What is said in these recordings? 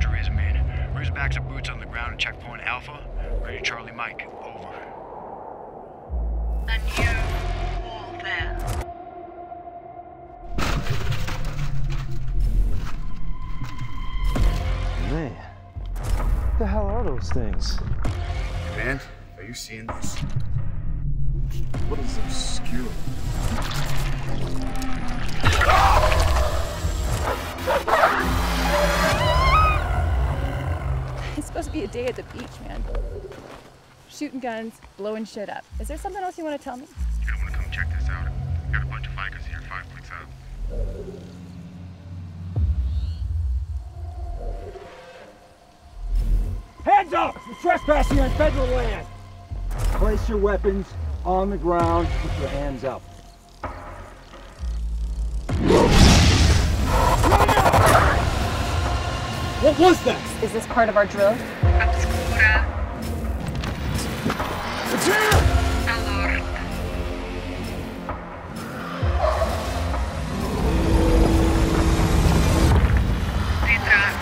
Roger, Razorman. Razorbacks are boots on the ground at checkpoint Alpha. Ready, Charlie Mike. Over. And you all there. Man, what the hell are those things? Man, are you seeing this? What is Obscura? Supposed to be a day at the beach, man. Shooting guns, blowing shit up. Is there something else you want to tell me? You don't want to come check this out? Got a bunch of bikers here, five clicks out. Hands up! You're trespassing on federal land! Place your weapons on the ground. Put your hands up. What was that? Is this part of our drill? Obscura. It's here! Alert. Retract.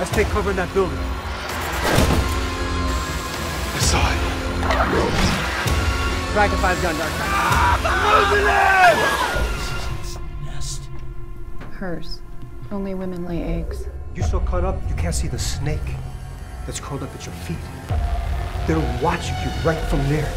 Let's take cover in that building. I saw it. Dragon 5 gun, Dark. Nest. Only women lay eggs. You're so caught up, you can't see the snake that's curled up at your feet. They're watching you right from there.